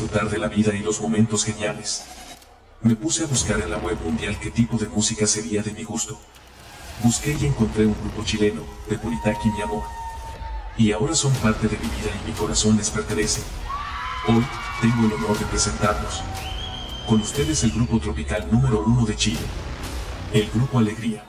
disfrutar de la vida y los momentos geniales. Me puse a buscar en la web mundial qué tipo de música sería de mi gusto. Busqué y encontré un grupo chileno, de Puritaki Mi Amor. Y ahora son parte de mi vida y mi corazón les pertenece. Hoy, tengo el honor de presentarlos. Con ustedes el grupo tropical número uno de Chile. El grupo Alegría.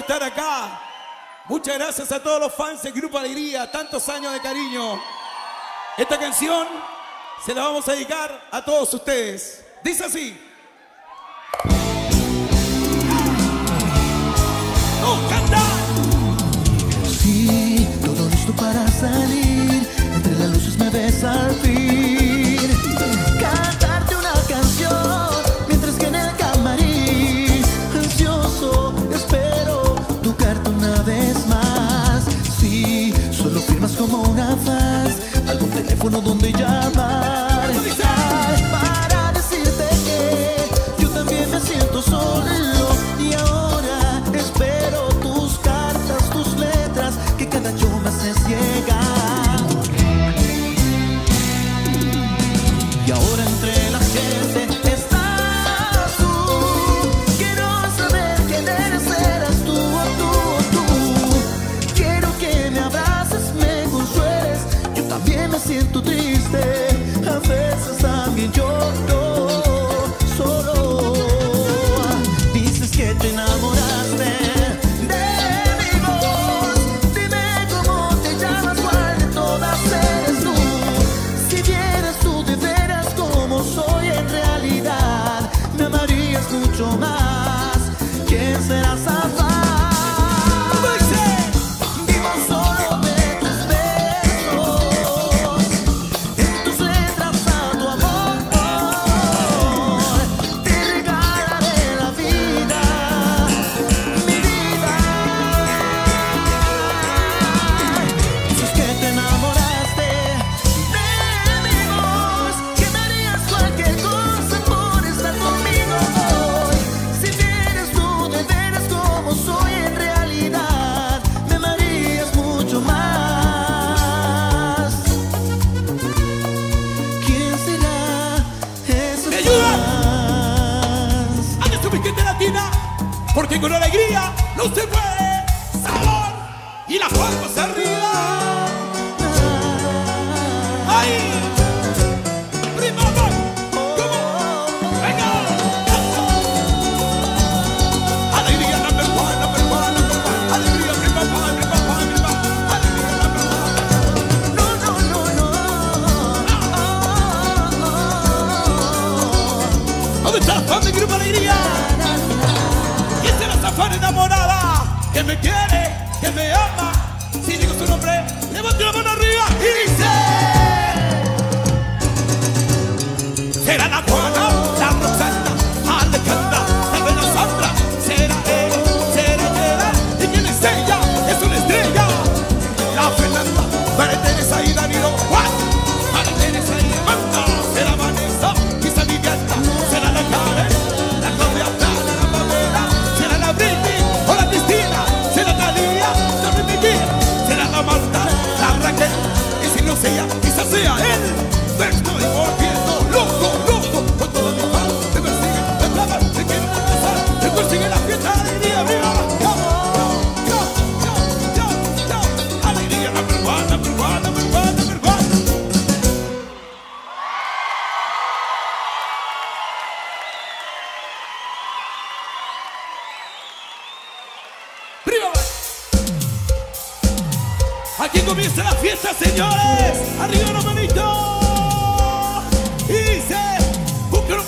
estar acá. Muchas gracias a todos los fans del Grupo Alegría, tantos años de cariño. Esta canción se la vamos a dedicar a todos ustedes. Dice así. Canta. Sí, todo listo para teléfono donde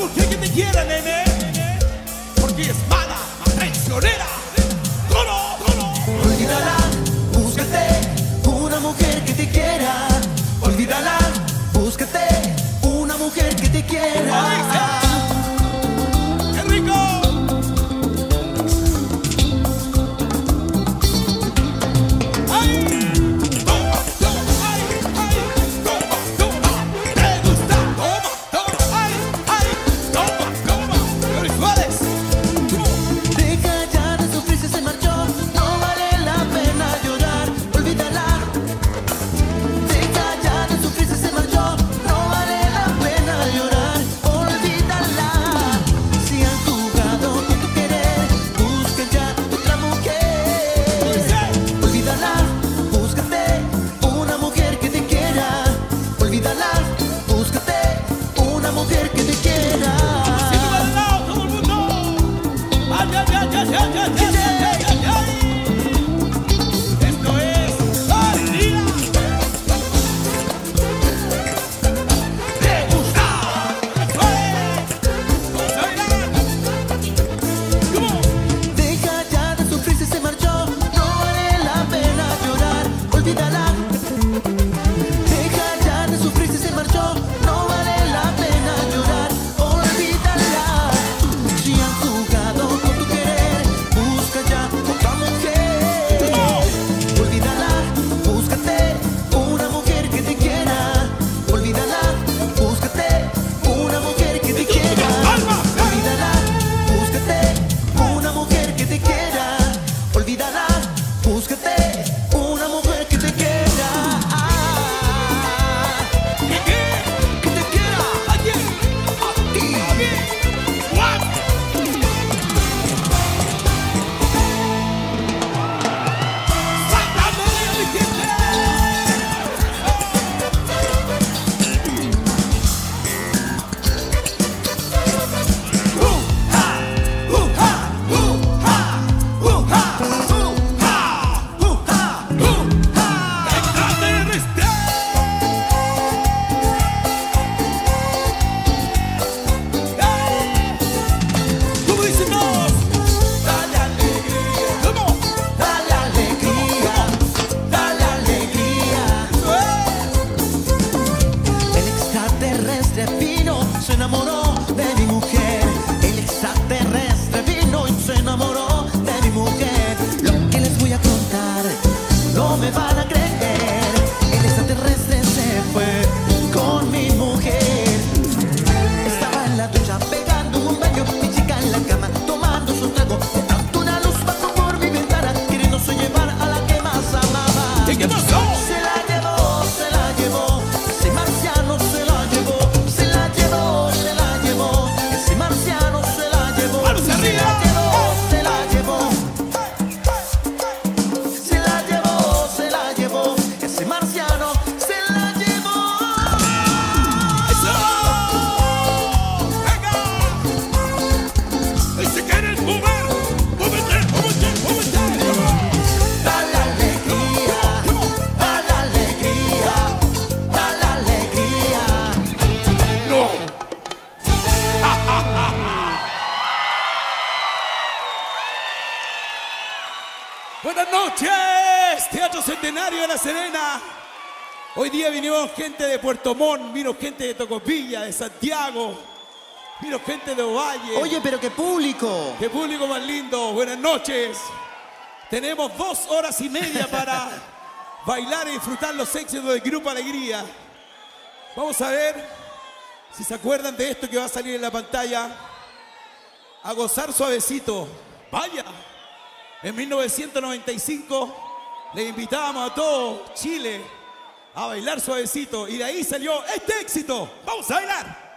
mujer que me quiera, nene, porque es mala, traicionera. de Puerto Montt, vino gente de Tocopilla, de Santiago, vino gente de Ovalle. Oye, pero qué público. Qué público más lindo. Buenas noches. Tenemos dos horas y media para bailar y disfrutar los éxitos del Grupo Alegría. Vamos a ver si se acuerdan de esto que va a salir en la pantalla. A gozar suavecito. Vaya. En 1995 le invitábamos a todo Chile a bailar suavecito. Y de ahí salió este éxito. Vamos a bailar.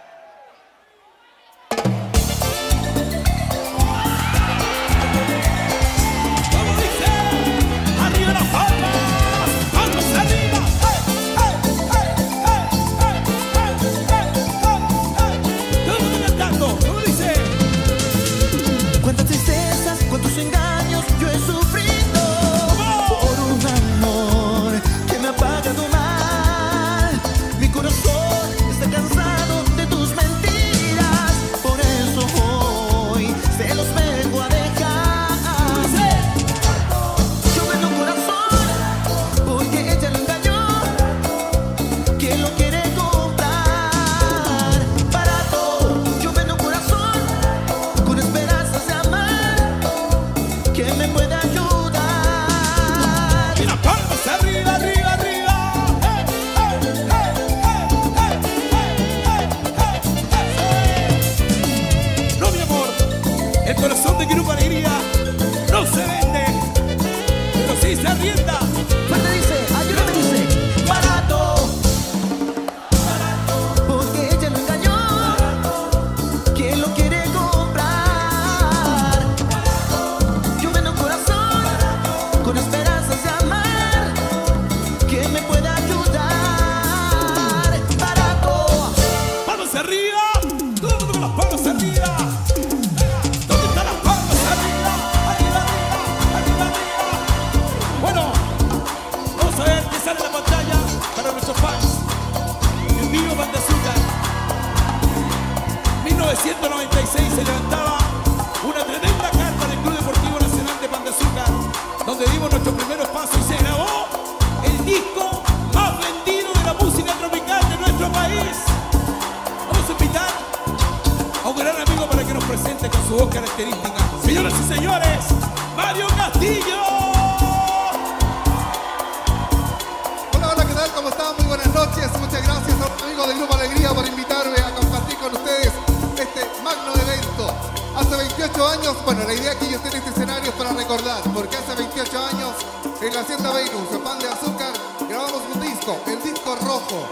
28 años, bueno, la idea es que yo esté en este escenario es para recordar, porque hace 28 años en la Hacienda Venus, a Pan de Azúcar, grabamos un disco, el disco rojo.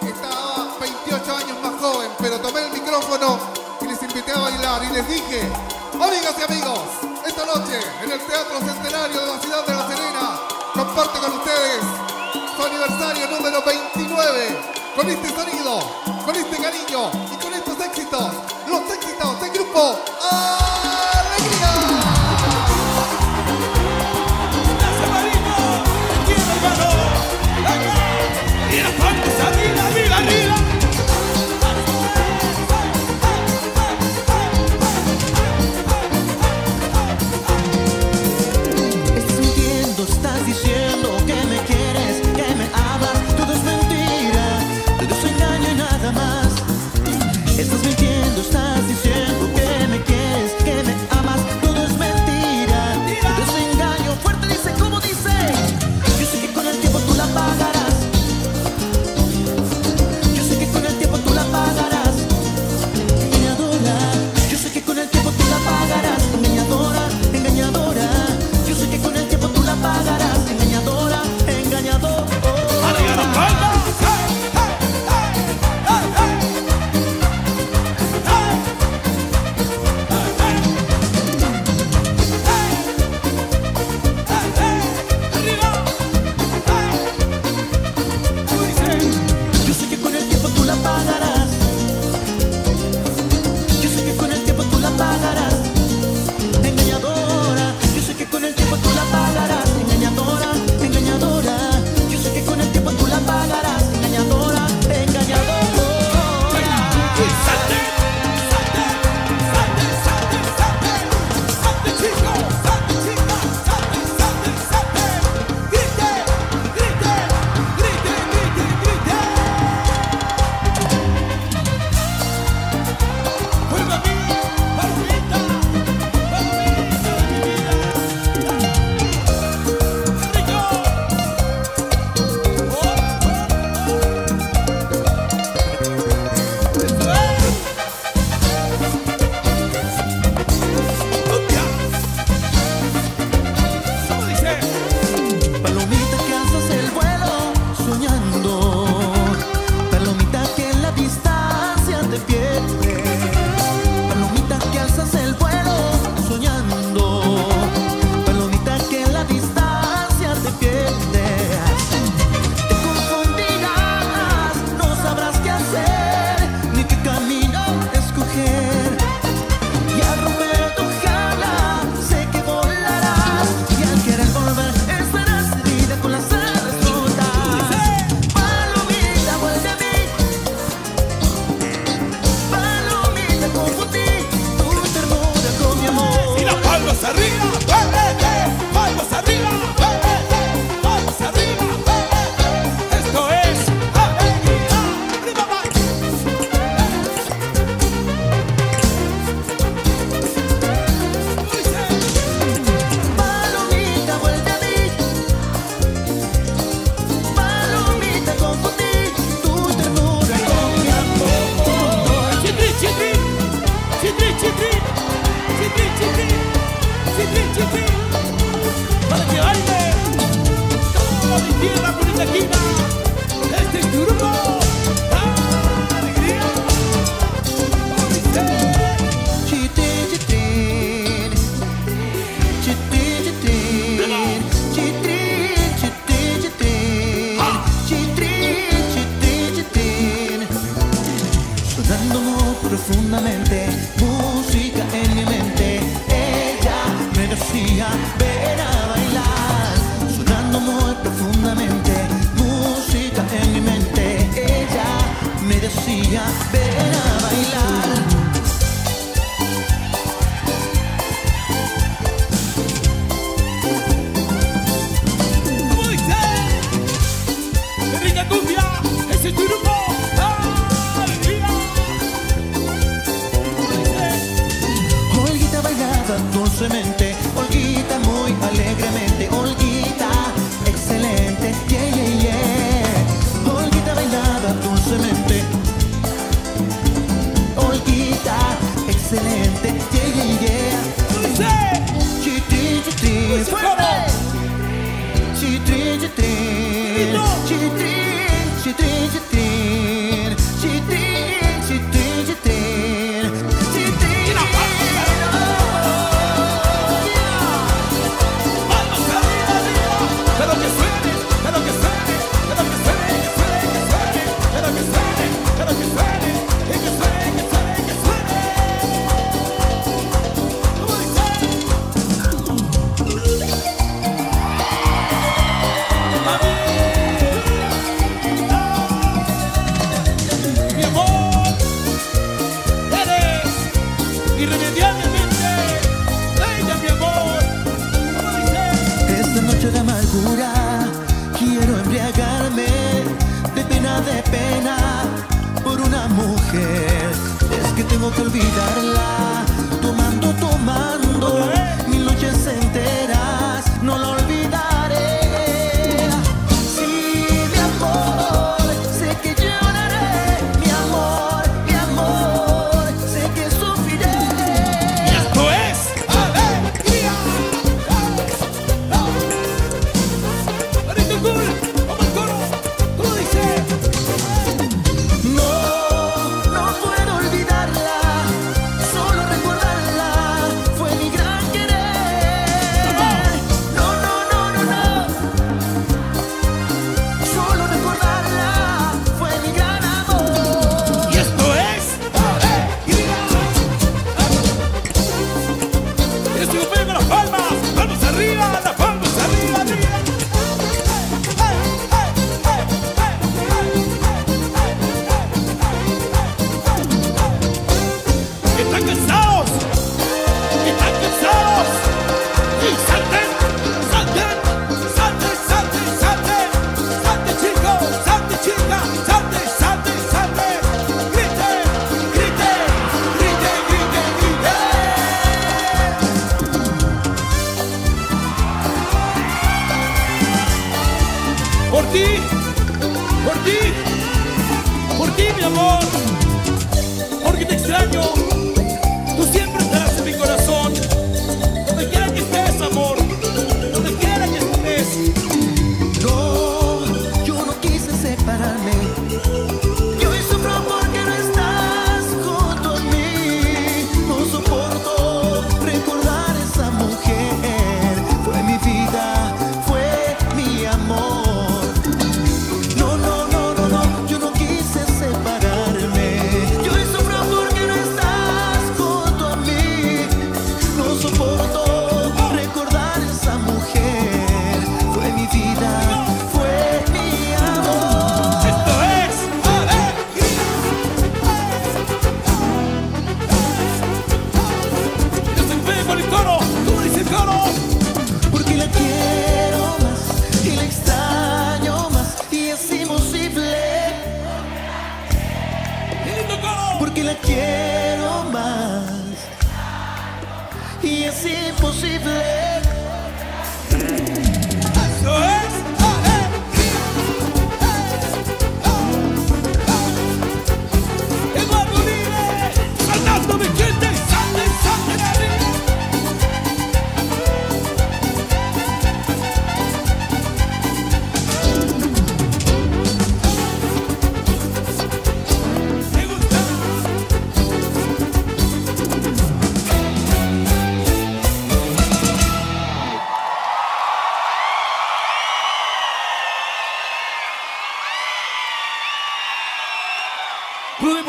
Estaba 28 años más joven, pero tomé el micrófono y les invité a bailar y les dije, amigas y amigos, esta noche en el Teatro Centenario de la Ciudad de La Serena, comparto con ustedes su aniversario número 29, con este sonido, con este cariño y con estos éxitos, los éxitos del grupo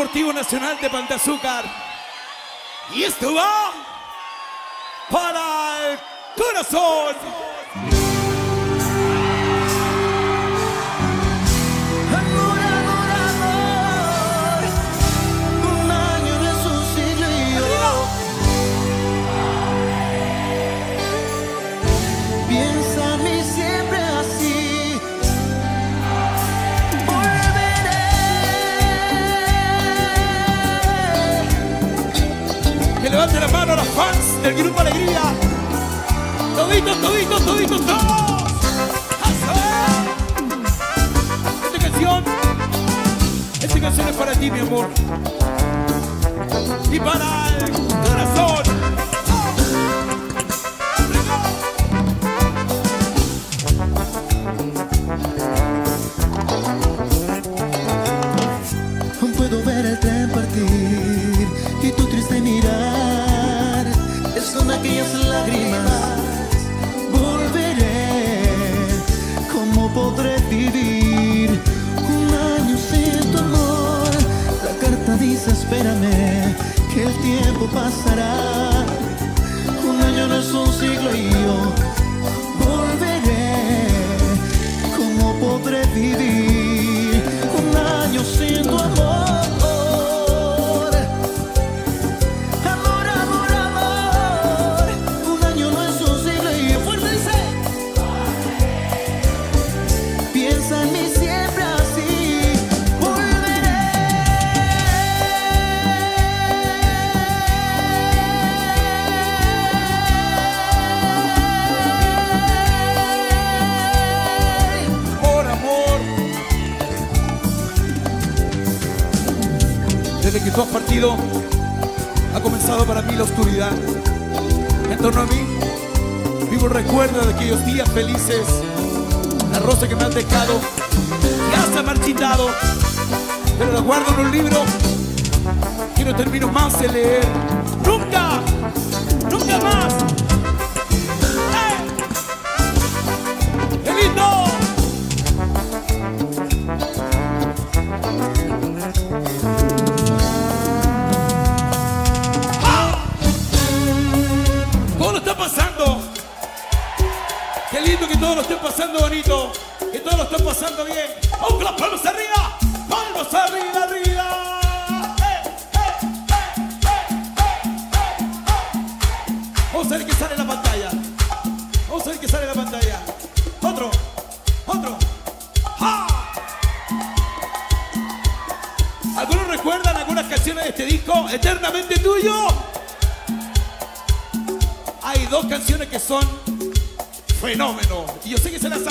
Deportivo Nacional de Pan de Azúcar. Y esto va para el corazón. Del Grupo Alegría. Toditos, toditos, toditos, todos. Esta canción, esta canción es para ti, mi amor. Y para podré vivir un año sin tu amor? La carta dice espérame que el tiempo pasará. Un año no es un siglo y yo volveré. ¿Cómo podré vivir un año sin tu amor? Ha comenzado para mí la oscuridad. En torno a mí, vivo el recuerdo de aquellos días felices. La rosa que me has dejado, ya se marchitado, pero la guardo en un libro que no termino más de leer. ¡Nunca! ¡Nunca más! Pasando bonito. Que todo lo esté pasando bien. ¡Vamos con las palmas arriba! ¡Palmas arriba, arriba! Vamos a ver qué sale en la pantalla. Vamos a ver qué sale en la pantalla. Otro, otro. ¡Ja! ¿Algunos recuerdan algunas canciones de este disco? Eternamente tuyo. Hay dos canciones que son fenómenos. Y yo sé que se las saben.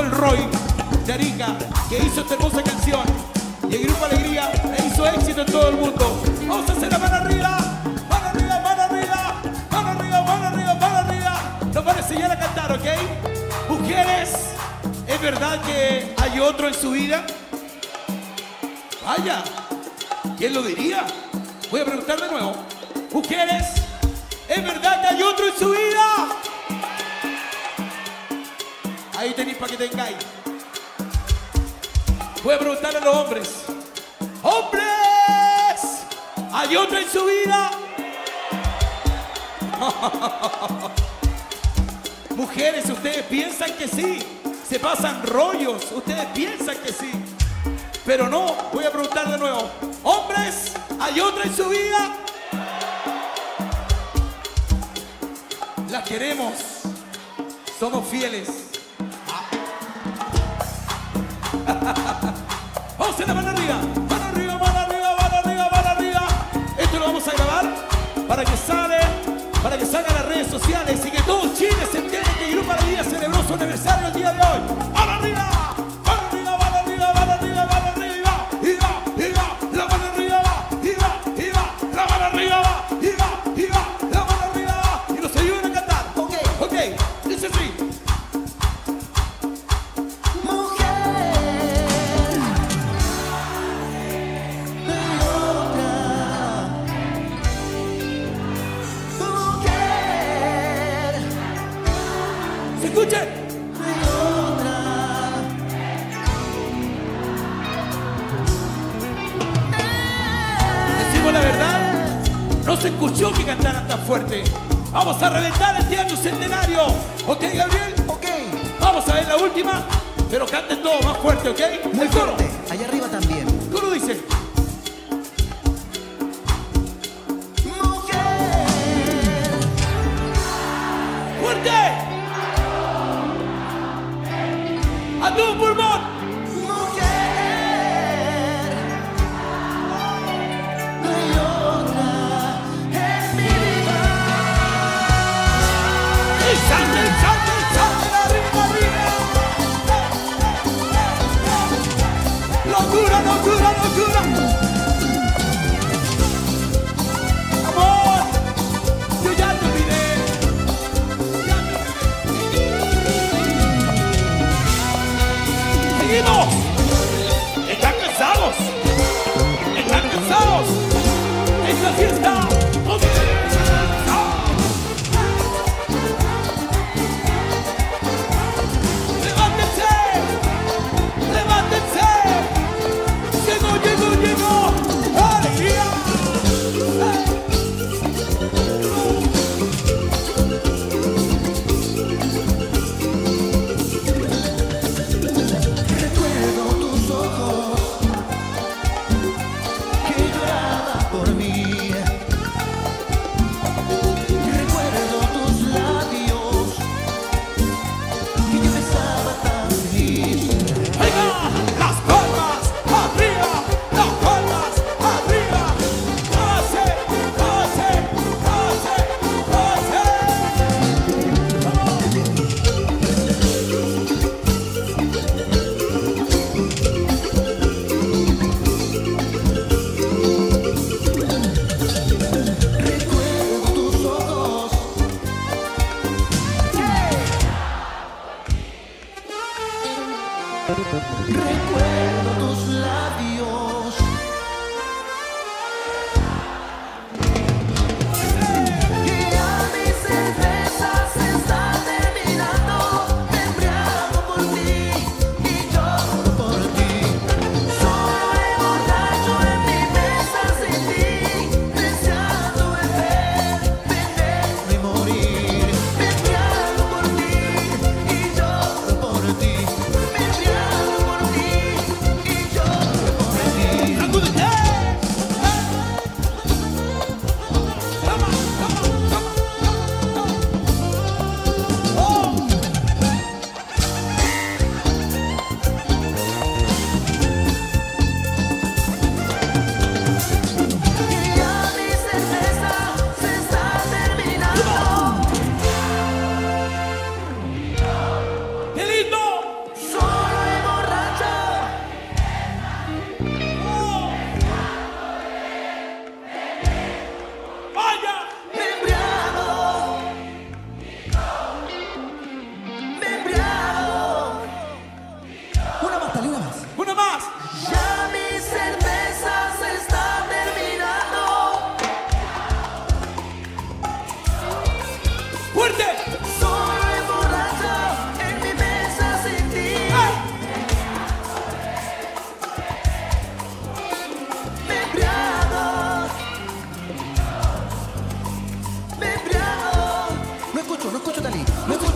El Roy de Arica, que hizo esta hermosa canción. Y el Grupo Alegría le hizo éxito en todo el mundo. Vamos a hacer la mano arriba, mano arriba, mano arriba, mano arriba, mano arriba, mano arriba. Nos van a enseñar a cantar, ¿ok? Mujeres, ¿es verdad que hay otro en su vida? Vaya, ¿quién lo diría? Voy a preguntar de nuevo. Mujeres, ¿es verdad que hay otro en su vida? Para que tengáis. Voy a preguntarle a los hombres. ¡Hombres! ¿Hay otro en su vida? Mujeres, ustedes piensan que sí. Se pasan rollos. Ustedes piensan que sí. Pero no, voy a preguntar de nuevo. Hombres, ¿hay otra en su vida? La queremos. Somos fieles. Vamos a la mano arriba. Mano arriba, mano arriba, mano arriba, mano arriba. Esto lo vamos a grabar para que sale, para que salga a las redes sociales y que todo Chile se entere que Grupo Alegría celebró su aniversario el día de hoy.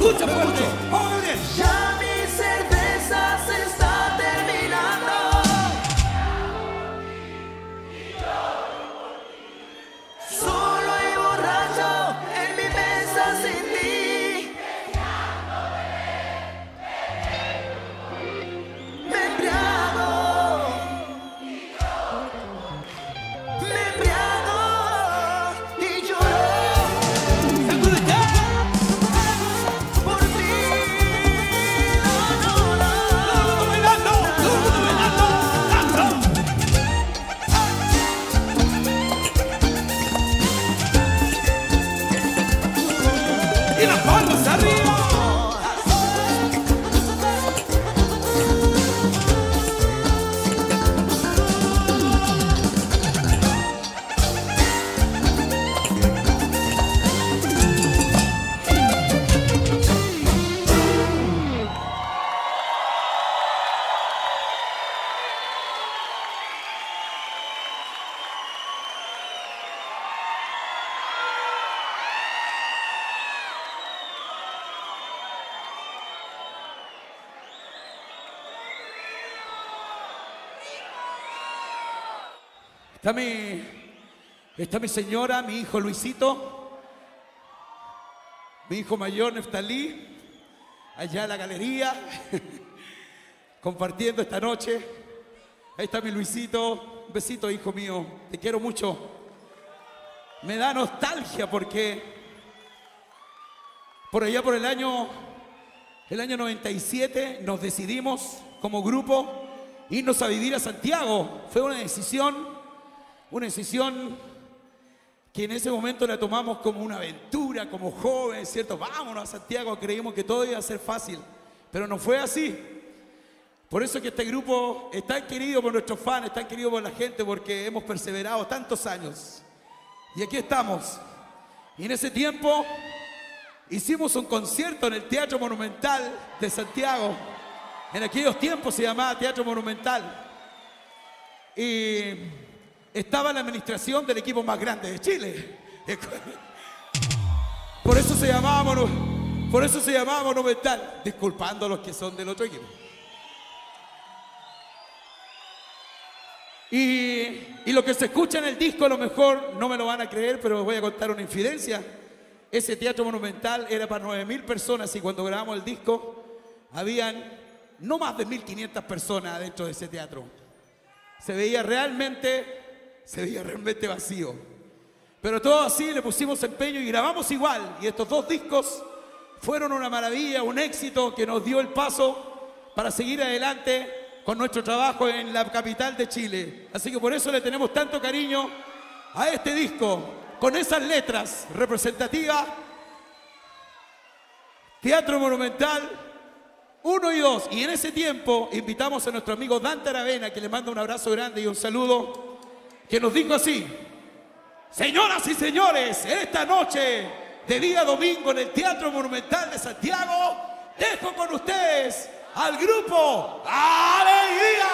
9점, 9점. 허영님. Está mi, está mi señora, mi hijo Luisito, mi hijo mayor Neftalí, allá en la galería, compartiendo esta noche. Ahí está mi Luisito, un besito hijo mío, te quiero mucho. Me da nostalgia porque por allá por el año, el año 97 nos decidimos como grupo irnos a vivir a Santiago. Fue una decisión una decisión que en ese momento la tomamos como una aventura, como jóvenes, ¿cierto? Vámonos a Santiago, creímos que todo iba a ser fácil, pero no fue así. Por eso es que este grupo es tan querido por nuestros fans, es tan querido por la gente, porque hemos perseverado tantos años. Y aquí estamos. Y en ese tiempo hicimos un concierto en el Teatro Monumental de Santiago. En aquellos tiempos se llamaba Teatro Monumental. Y estaba la administración del equipo más grande de Chile. Por eso se llamaba, por eso se llamaba Monumental, disculpando a los que son del otro equipo. Y, y lo que se escucha en el disco, a lo mejor no me lo van a creer, pero voy a contar una infidencia. Ese teatro monumental era para 9.000 personas y cuando grabamos el disco, habían no más de 1.500 personas dentro de ese teatro. Se veía realmente, se veía realmente vacío. Pero todo así le pusimos empeño y grabamos igual. Y estos dos discos fueron una maravilla, un éxito que nos dio el paso para seguir adelante con nuestro trabajo en la capital de Chile. Así que por eso le tenemos tanto cariño a este disco, con esas letras representativas. Teatro Monumental 1 y 2. Y en ese tiempo invitamos a nuestro amigo Dante Aravena, que le manda un abrazo grande y un saludo, que nos dijo así. Señoras y señores, en esta noche de día domingo en el Teatro Monumental de Santiago, dejo con ustedes al grupo Alegría.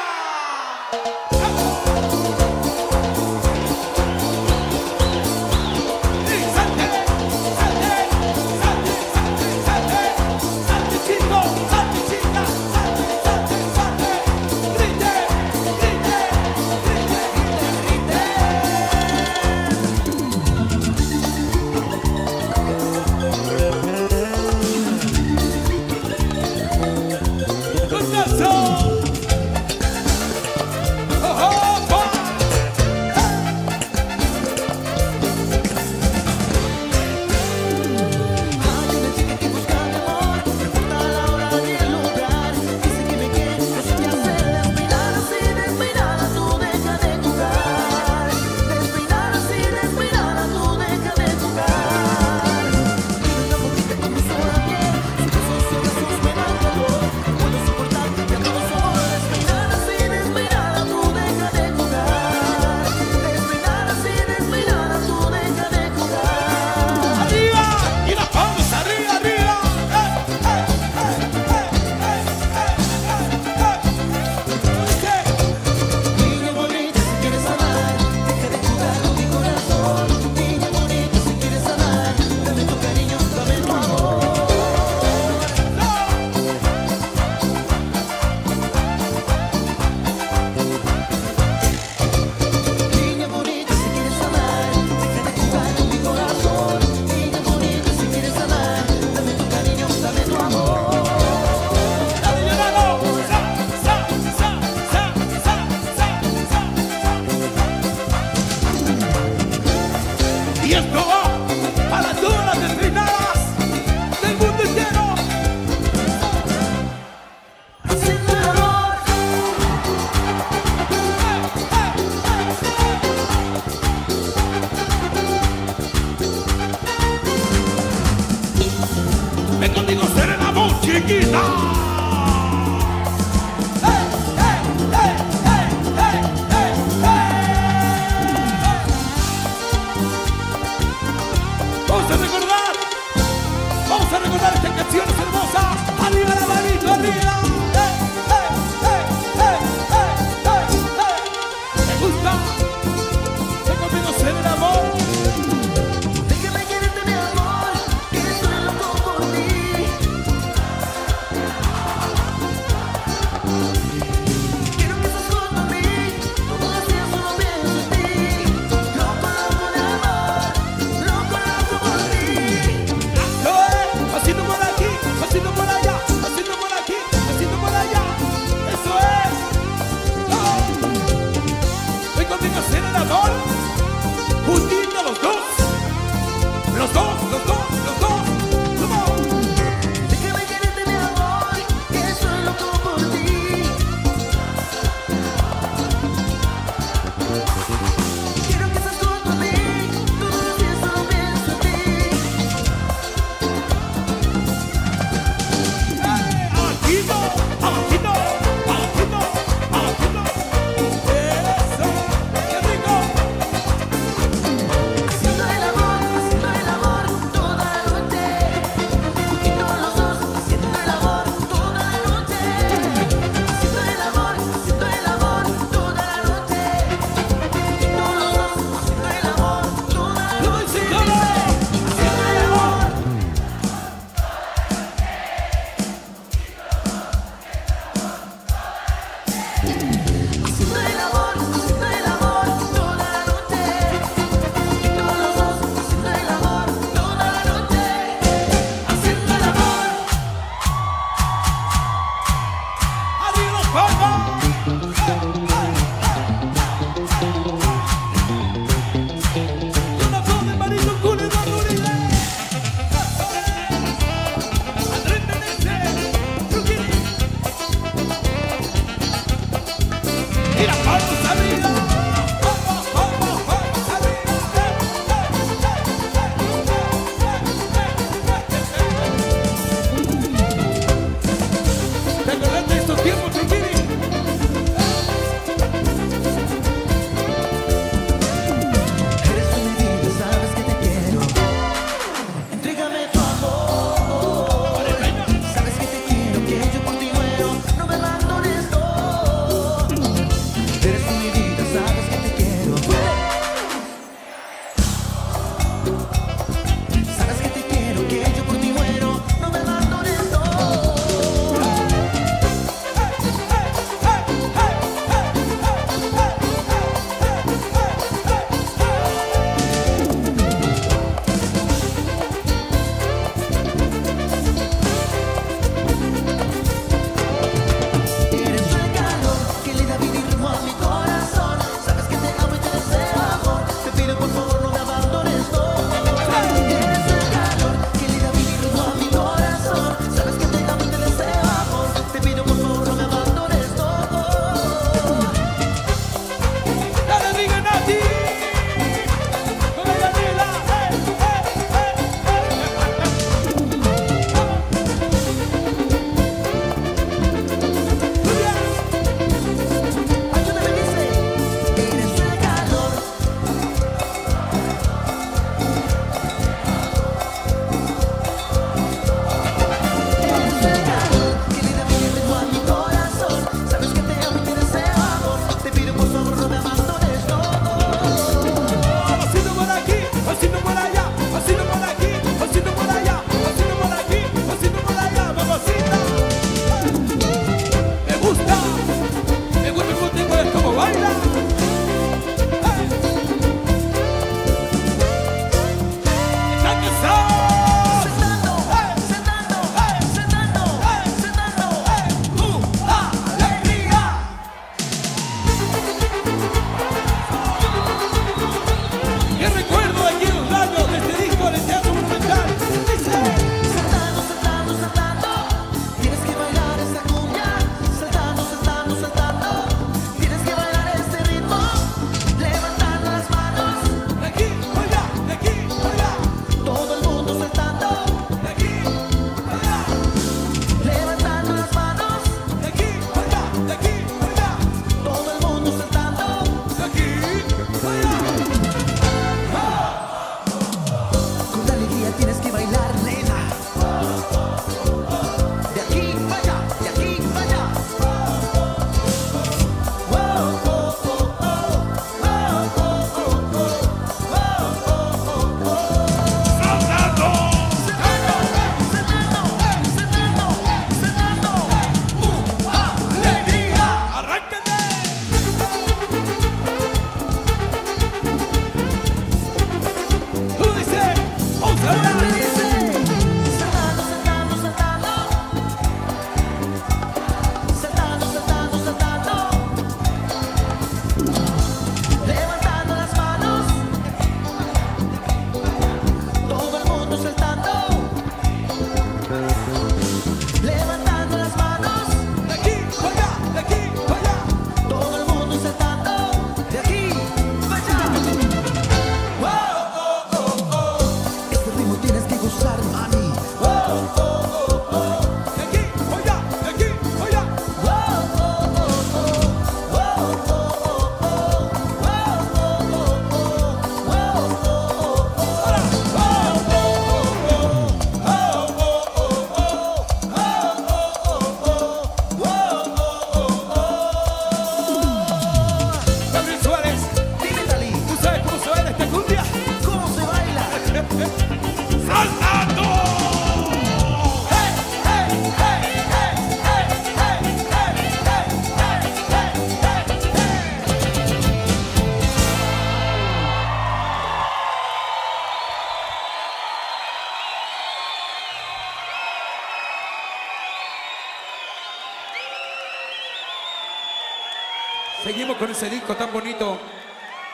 tan bonito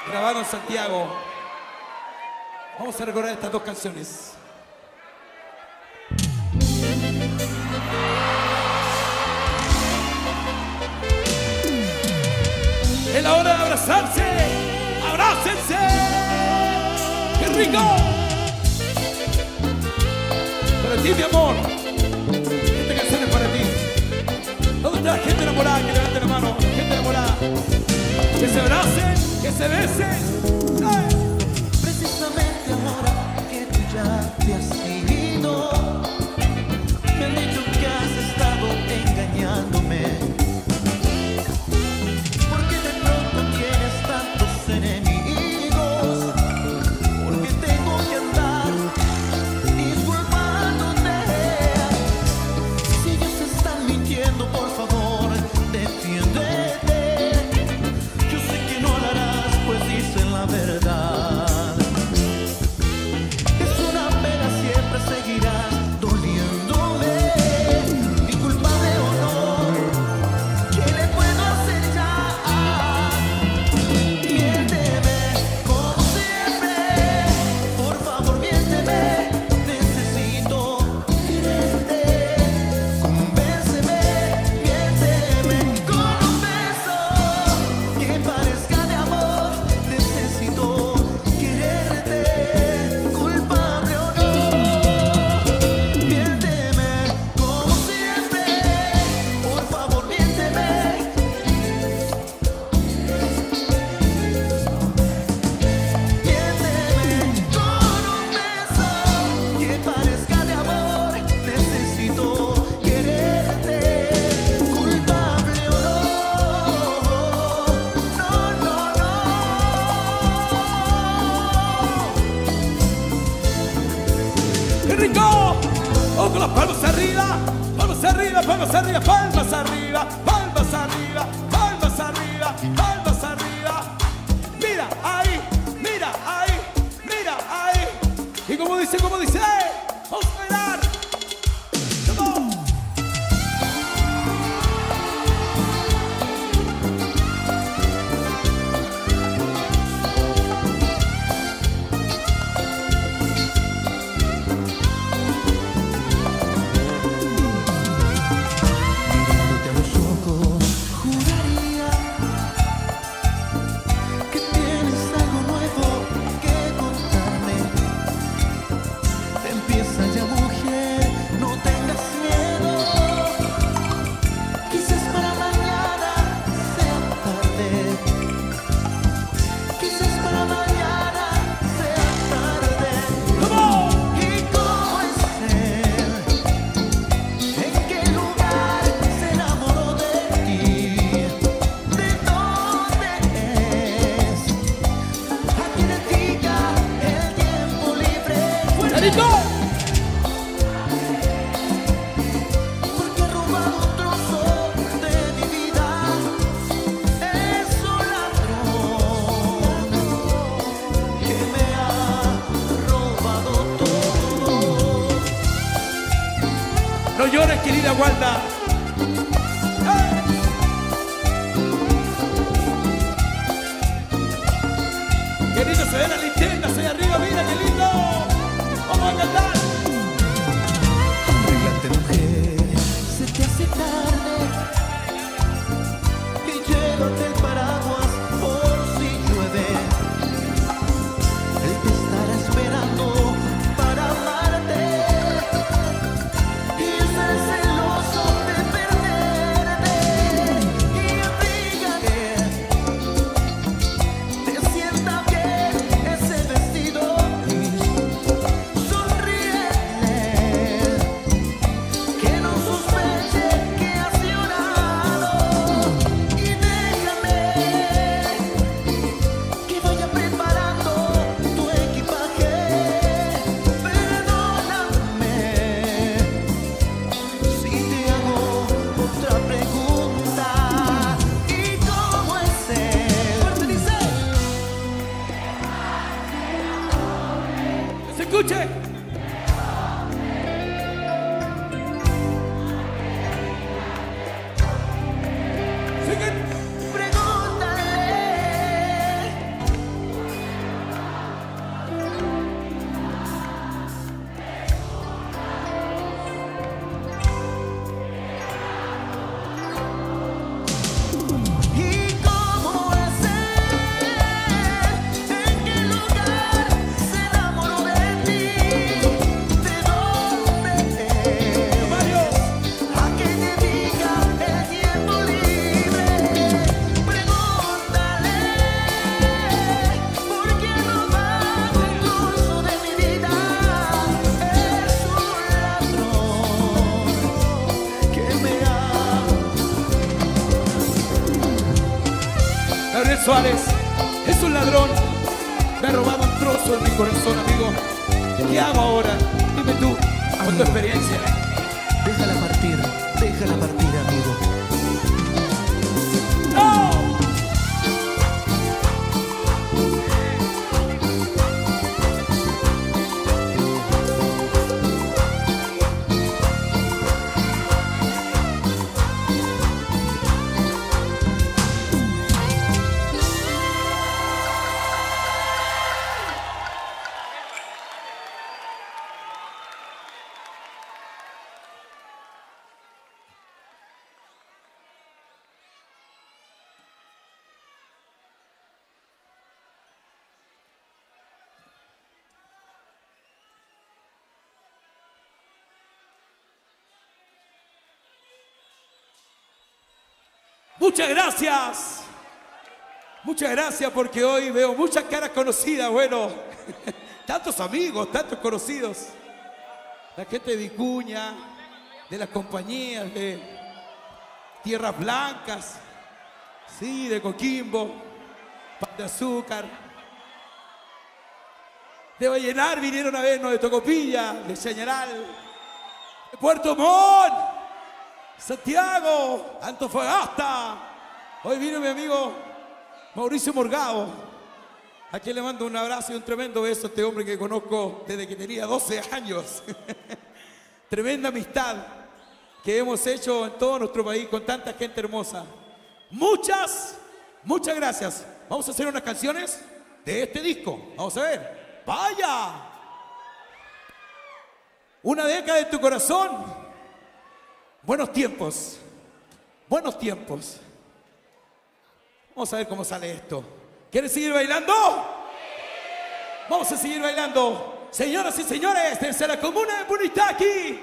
grabado en Santiago. Vamos a recordar estas dos canciones. deixar te ser. Muchas gracias. Muchas gracias porque hoy veo muchas caras conocidas, bueno, tantos amigos, tantos conocidos. La gente de Vicuña, de las compañías de Tierras Blancas, sí, de Coquimbo, Pan de Azúcar. De Vallenar vinieron a vernos de Tocopilla, de Chañaral, de Puerto Montt. Santiago, Antofagasta. Hoy vino mi amigo Mauricio Morgado, a quien le mando un abrazo y un tremendo beso a este hombre que conozco desde que tenía 12 años. Tremenda amistad que hemos hecho en todo nuestro país con tanta gente hermosa. Muchas, muchas gracias. Vamos a hacer unas canciones de este disco. Vamos a ver. Vaya. Una década de tu corazón. Buenos tiempos, buenos tiempos. Vamos a ver cómo sale esto. ¿Quieren seguir bailando? Vamos a seguir bailando. Señoras y señores, la comuna de Punitaki,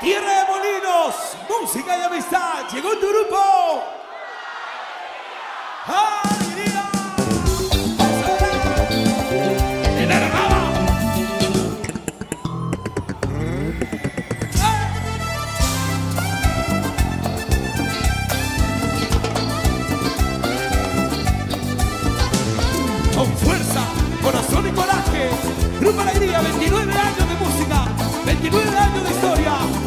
tierra de molinos, música y amistad, llegó tu grupo. ¡Alegría! Grupo Alegría, 29 años de música, 29 años de historia.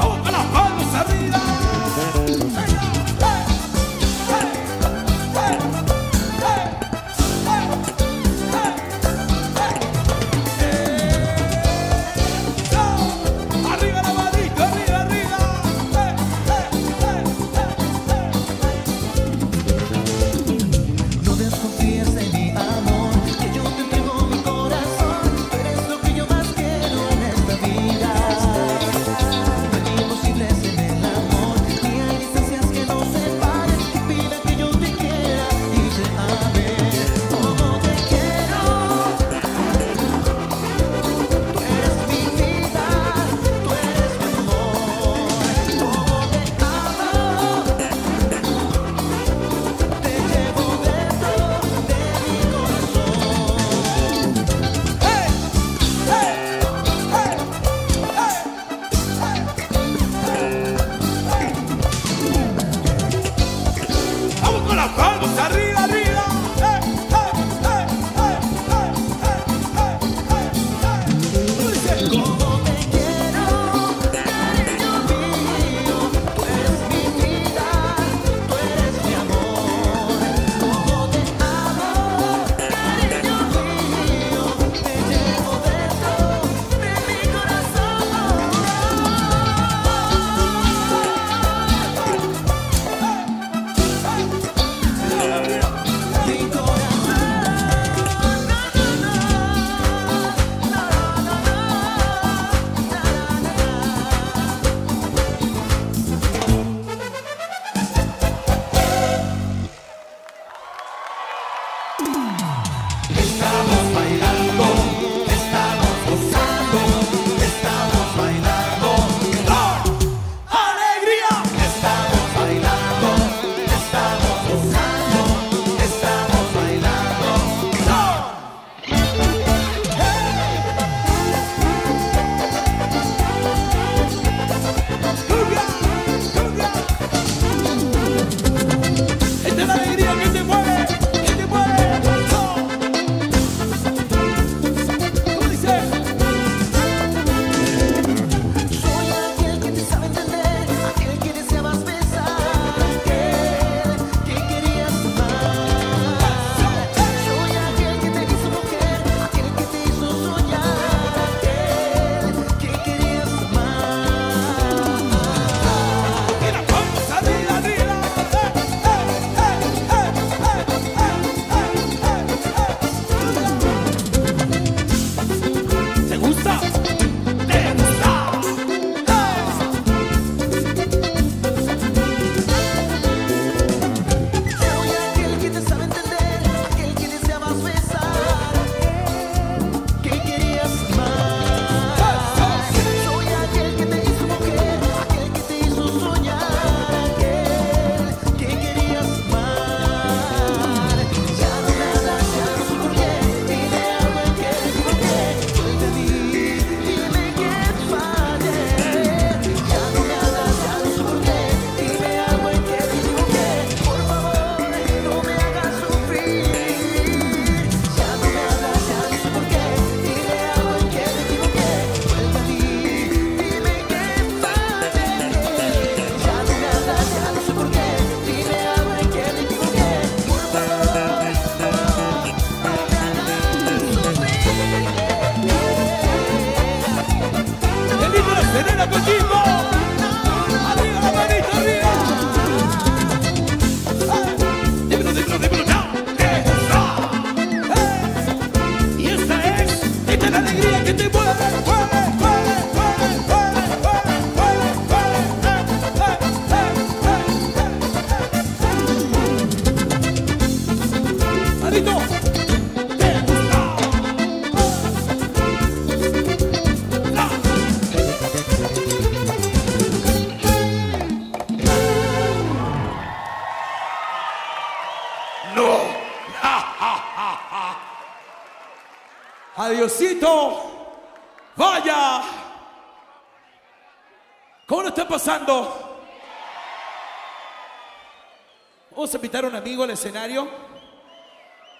Vamos a invitar a un amigo al escenario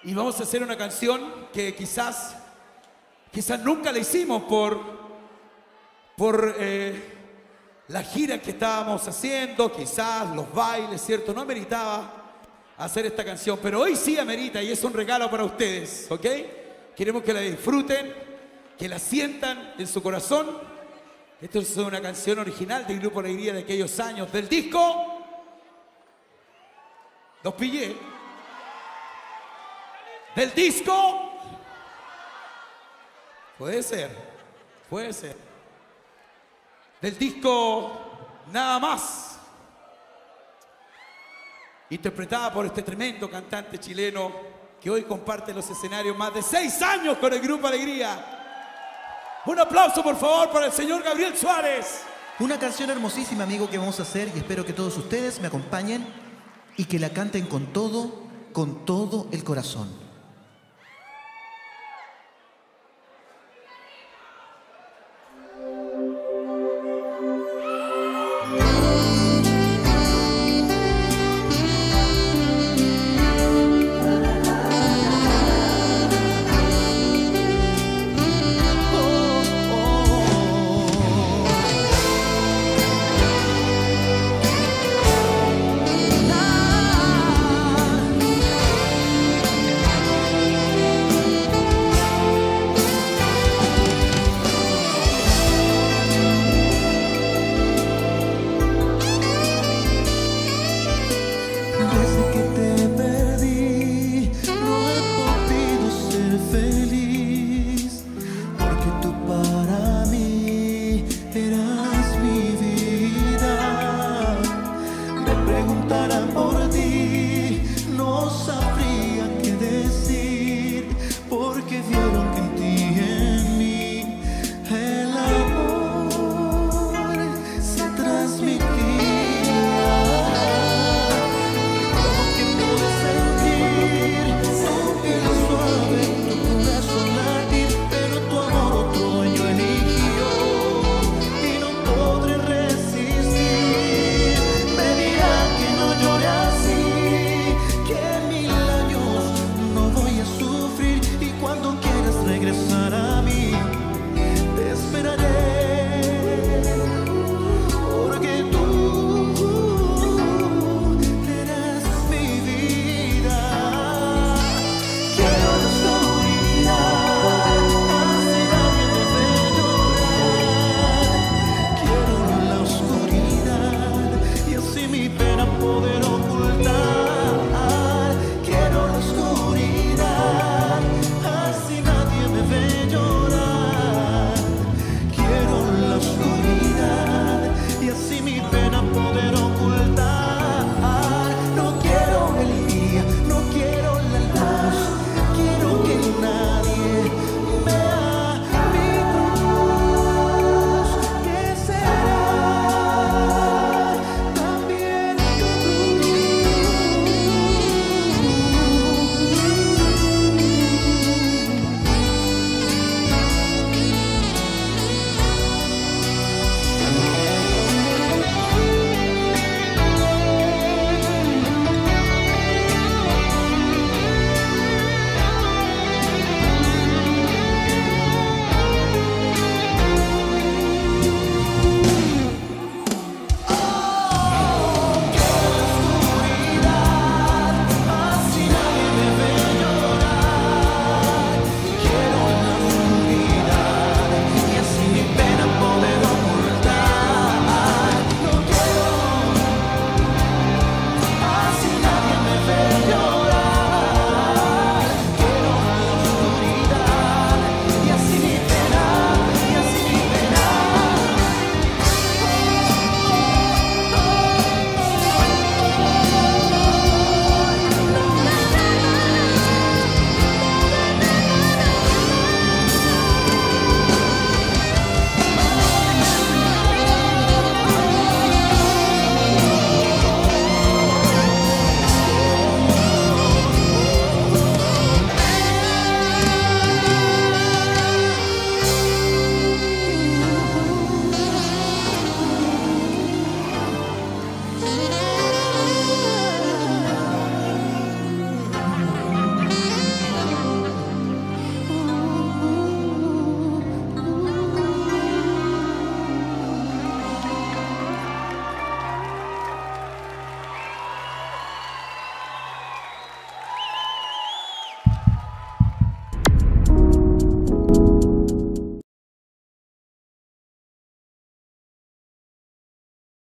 y vamos a hacer una canción que quizás, quizás nunca la hicimos por, por eh, la gira que estábamos haciendo, quizás los bailes, ¿cierto? No ameritaba hacer esta canción, pero hoy sí amerita y es un regalo para ustedes, ¿ok? Queremos que la disfruten, que la sientan en su corazón. Esto es una canción original del Grupo Alegría de aquellos años, del disco. Los pillé. Del disco. Puede ser, puede ser. Del disco Nada más. Interpretada por este tremendo cantante chileno que hoy comparte los escenarios más de seis años con el Grupo Alegría. Un aplauso por favor para el señor Gabriel Suárez. Una canción hermosísima, amigo, que vamos a hacer y espero que todos ustedes me acompañen y que la canten con todo, con todo el corazón.